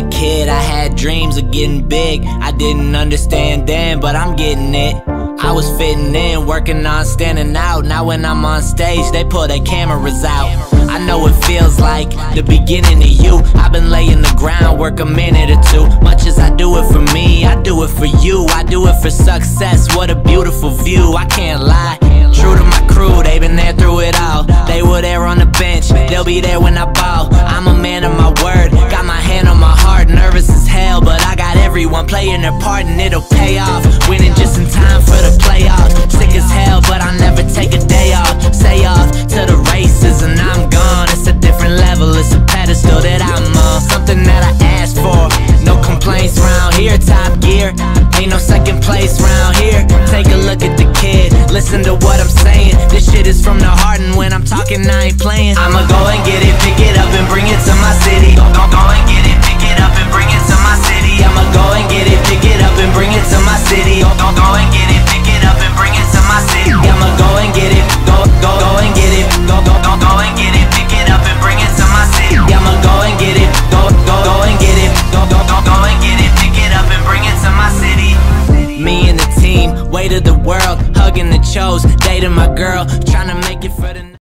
a kid, I had dreams of getting big. I didn't understand then, but I'm getting it. I was fitting in, working on standing out. Now when I'm on stage, they pull their cameras out. I know it feels like the beginning of you. I've been laying the groundwork a minute or two. Much as I do it for me, I do it for you. I do it for success. What a beautiful view. I can't everyone playing their part and it'll pay off. Winning just in time for the playoffs. Sick as hell, but I never take a day off. Say off to the races and I'm gone. It's a different level, it's a pedestal that I'm on. Something that I asked for, no complaints round here. Top gear, ain't no second place round here. Take a look at the kid, listen to what I'm saying. This shit is from the heart, and when I'm talking, I ain't playing. I'ma go and get it, pick it up and bring it to my weight of the world, hugging the chose, dating my girl, trying to make it for the